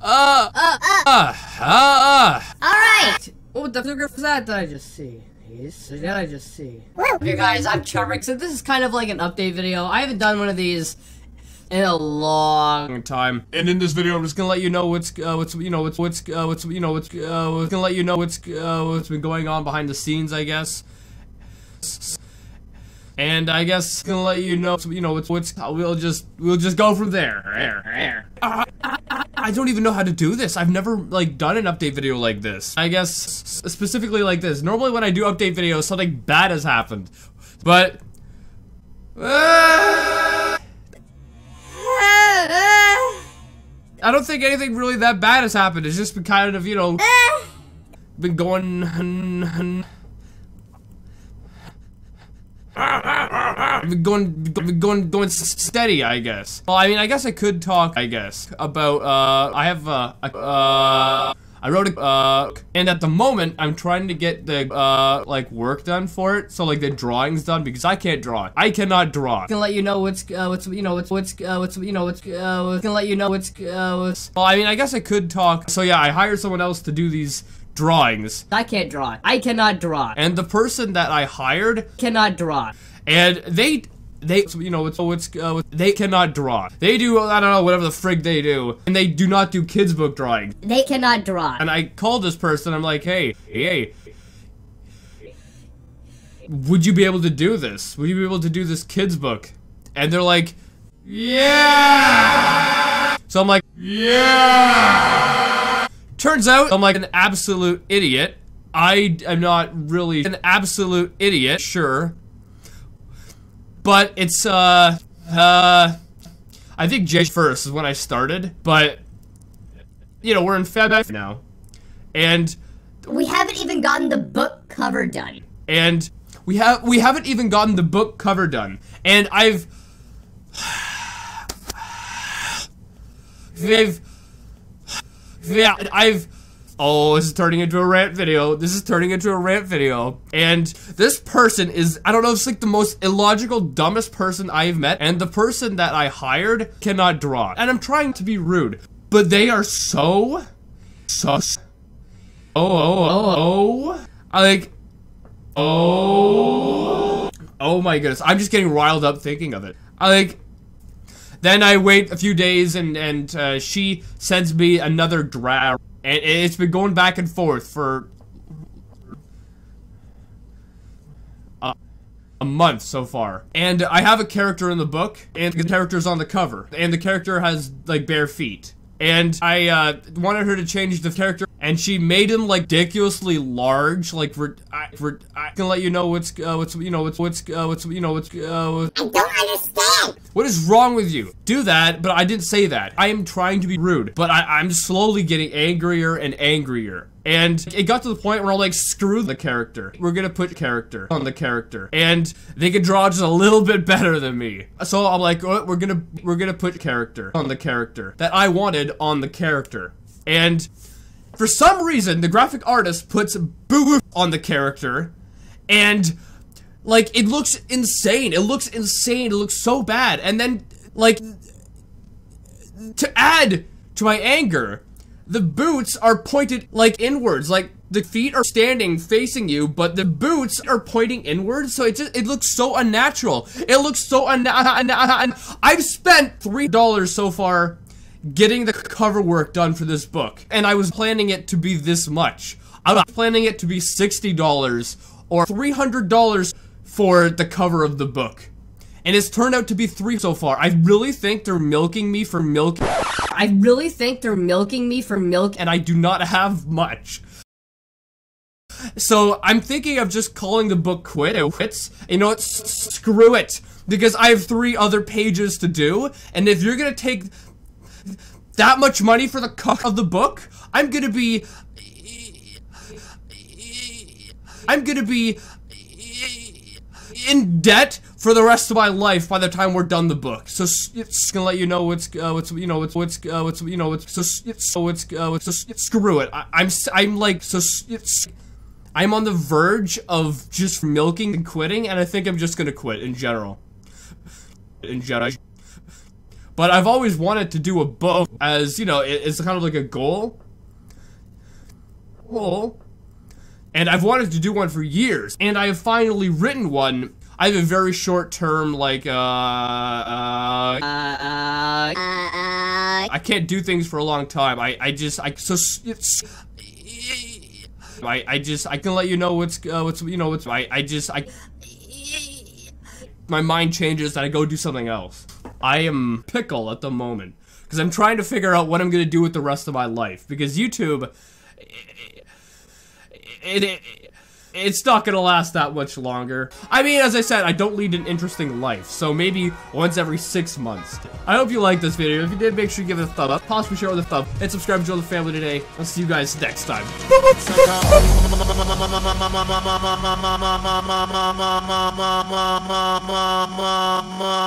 Uh, uh, uh, uh, uh. Alright! What the fuck was that that I just see? Yes, what did I just see? Okay guys, I'm Charmx, so this is kind of like an update video. I haven't done one of these in a long time. And in this video, I'm just gonna let you know what's uh, what's you know what's what's uh, what's you know what's uh, what's gonna let you know what's uh, what's been going on behind the scenes, I guess. And I guess gonna let you know you know what's what's we'll just we'll just go from there. I, don't even know how to do this. I've never like done an update video like this. I guess specifically like this. Normally when I do update videos, something bad has happened, but. I don't think anything really that bad has happened. It's just been kind of, you know, been going. Going, going, going steady, I guess. Well, I mean, I guess I could talk, I guess, about, uh, I have, uh, uh, I wrote a, uh, and at the moment, I'm trying to get the, uh, like, work done for it. So, like, the drawings done, because I can't draw. I cannot draw. gonna let you know what's, uh, what's, you know, what's, what's, uh, what's, you know, what's, uh, what's gonna let you know what's, uh, what's, Well, I mean, I guess I could talk. So, yeah, I hired someone else to do these drawings. I can't draw. I cannot draw. And the person that I hired, Cannot draw. And they, they, you know, it's, oh, it's, uh, they cannot draw. They do, I don't know, whatever the frig they do, and they do not do kids book drawing. They cannot draw. And I called this person, I'm like, hey, hey, would you be able to do this? Would you be able to do this kids book? And they're like, yeah! So I'm like, yeah! Turns out I'm like an absolute idiot. I am not really an absolute idiot, sure. But it's, uh, uh, I think J first is when I started, but, you know, we're in Feb now. And We haven't even gotten the book cover done. and we have we haven't even gotten the book cover done and i've i've yeah i've oh this is turning into a rant video this is turning into a rant video and this person is i don't know it's like the most illogical dumbest person i've met and the person that i hired cannot draw and i'm trying to be rude but they are so so oh oh oh oh I like Oh. Oh my goodness. I'm just getting riled up thinking of it. I like. Then I wait a few days and and uh, she sends me another draft, and it's been going back and forth for a, a month so far. And I have a character in the book, and the character's on the cover, and the character has like bare feet. And I uh, wanted her to change the character, and she made him like ridiculously large. Like, for, I, for, I can let you know what's, uh, what's, you know, what's, what's, uh, what's, you know, what's, uh, what's, I don't understand. what is wrong with you? Do that, but I didn't say that. I am trying to be rude, but I, I'm slowly getting angrier and angrier. And it got to the point where I'm like, screw the character. We're gonna put character on the character. And they could draw just a little bit better than me. So I'm like, oh, we're gonna we're gonna put character on the character that I wanted on the character. And for some reason, the graphic artist puts boo on the character, and like it looks insane. It looks insane. It looks so bad. And then like to add to my anger, the boots are pointed like inwards, like the feet are standing facing you, but the boots are pointing inwards, so it just it looks so unnatural. It looks so unnatural. I've spent three dollars so far getting the cover work done for this book, and I was planning it to be this much. I was planning it to be sixty dollars or three hundred dollars for the cover of the book. And it's turned out to be three so far. I really think they're milking me for milk, I really think they're milking me for milk. and I do not have much. So I'm thinking of just calling the book quit. It quits. You know what? Screw it. Because I have three other pages to do, and if you're gonna take that much money for the cover of the book, I'm gonna be. I'm gonna be in debt for the rest of my life by the time we're done the book. So it's gonna let you know what's uh, what's you know what's what's uh, what's you know what's so it's so it's uh, what's so s- screw it. I, I'm I'm like so it's. I'm on the verge of just milking and quitting, and I think I'm just gonna quit in general. In general. But I've always wanted to do a book as, you know, it's kind of like a goal. Goal. And I've wanted to do one for years. And I have finally written one. I have a very short term, like, uh, uh, uh, I can't do things for a long time. I, I just, I, so, it's, I, I just, I can let you know what's, uh, what's, you know, what's, I, I just, I, my mind changes and I go do something else. I am pickle at the moment because I'm trying to figure out what I'm gonna do with the rest of my life because YouTube, it, it, it's not gonna last that much longer. I mean, as I said, I don't lead an interesting life, so maybe once every six months. I hope you liked this video. If you did, make sure you give it a thumb up, possibly share with a thumb, and subscribe to join the family today. I'll see you guys next time.